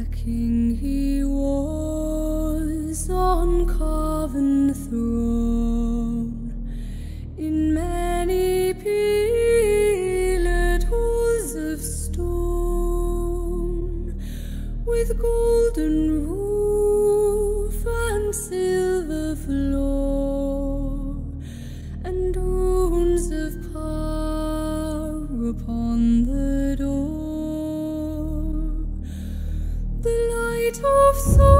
The king he was on carven throne. In many pillared halls of stone. With golden roof and silver floor. And runes of power upon the door. of souls.